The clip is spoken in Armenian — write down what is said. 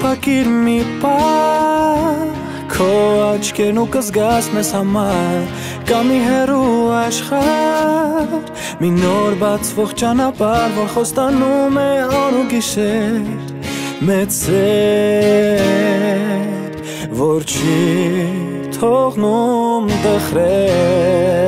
փակիր մի պա Քո աչքերն ու կզգաս մեզ համար Կա մի հերու աշխար Մի նոր բացվող ճանապար Որ խոստանում է օր ու գիշեր Մեծ սեր Որ չի թողնում տխրել